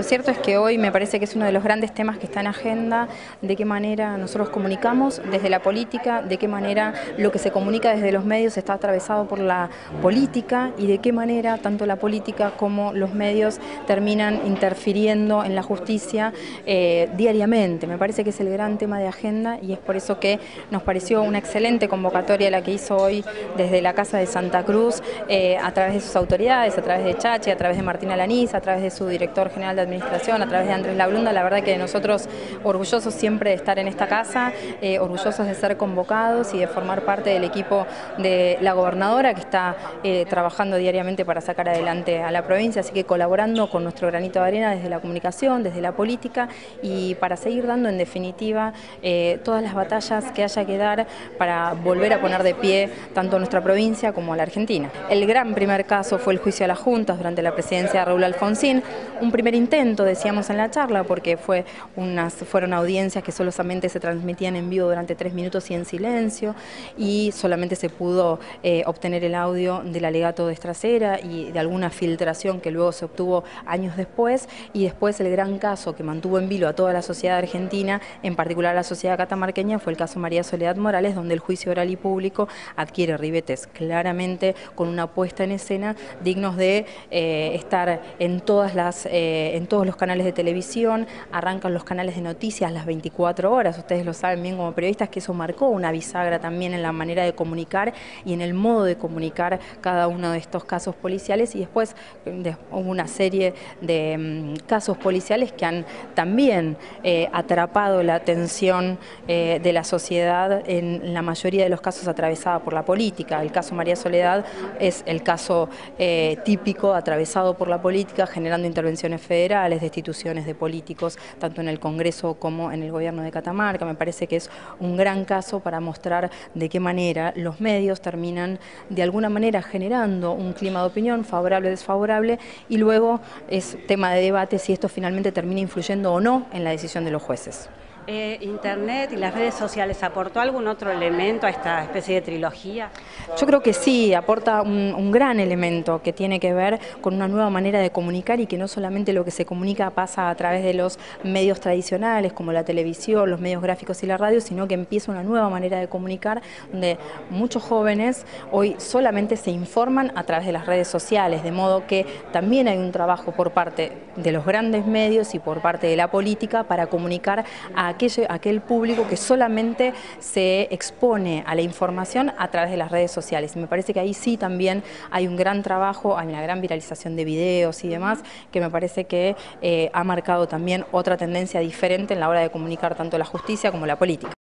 Lo cierto es que hoy me parece que es uno de los grandes temas que está en agenda, de qué manera nosotros comunicamos desde la política, de qué manera lo que se comunica desde los medios está atravesado por la política y de qué manera tanto la política como los medios terminan interfiriendo en la justicia eh, diariamente. Me parece que es el gran tema de agenda y es por eso que nos pareció una excelente convocatoria la que hizo hoy desde la Casa de Santa Cruz eh, a través de sus autoridades, a través de Chachi, a través de Martina Laniz, a través de su director general de Administración, a través de Andrés Lablunda, la verdad que nosotros orgullosos siempre de estar en esta casa, eh, orgullosos de ser convocados y de formar parte del equipo de la gobernadora que está eh, trabajando diariamente para sacar adelante a la provincia, así que colaborando con nuestro granito de arena desde la comunicación, desde la política y para seguir dando en definitiva eh, todas las batallas que haya que dar para volver a poner de pie tanto nuestra provincia como la Argentina. El gran primer caso fue el juicio a las juntas durante la presidencia de Raúl Alfonsín, un primer intento, decíamos en la charla, porque fue unas, fueron audiencias que solamente se transmitían en vivo durante tres minutos y en silencio, y solamente se pudo eh, obtener el audio del alegato de Estracera y de alguna filtración que luego se obtuvo años después, y después el gran caso que mantuvo en vilo a toda la sociedad argentina, en particular la sociedad catamarqueña, fue el caso María Soledad Morales, donde el juicio oral y público adquiere ribetes claramente con una puesta en escena dignos de eh, estar en todas las eh, en todos los canales de televisión, arrancan los canales de noticias las 24 horas, ustedes lo saben bien como periodistas que eso marcó una bisagra también en la manera de comunicar y en el modo de comunicar cada uno de estos casos policiales y después hubo una serie de mm, casos policiales que han también eh, atrapado la atención eh, de la sociedad en la mayoría de los casos atravesada por la política. El caso María Soledad es el caso típico atravesado por la política generando intervenciones federales, de instituciones, de políticos, tanto en el Congreso como en el gobierno de Catamarca. Me parece que es un gran caso para mostrar de qué manera los medios terminan de alguna manera generando un clima de opinión favorable o desfavorable y luego es tema de debate si esto finalmente termina influyendo o no en la decisión de los jueces. Eh, ¿Internet y las redes sociales aportó algún otro elemento a esta especie de trilogía? Yo creo que sí, aporta un, gran elemento que tiene que ver con una nueva manera de comunicar y que no solamente lo que se comunica pasa a través de los medios tradicionales como la televisión, los medios gráficos y la radio, sino que empieza una nueva manera de comunicar donde muchos jóvenes hoy solamente se informan a través de las redes sociales, de modo que también hay un trabajo por parte de los grandes medios y por parte de la política para comunicar a aquel público que solamente se expone a la información a través de las redes sociales. Y me parece que ahí sí también hay un gran trabajo, hay una gran viralización de videos y demás, que me parece que eh, ha marcado también otra tendencia diferente en la hora de comunicar tanto la justicia como la política.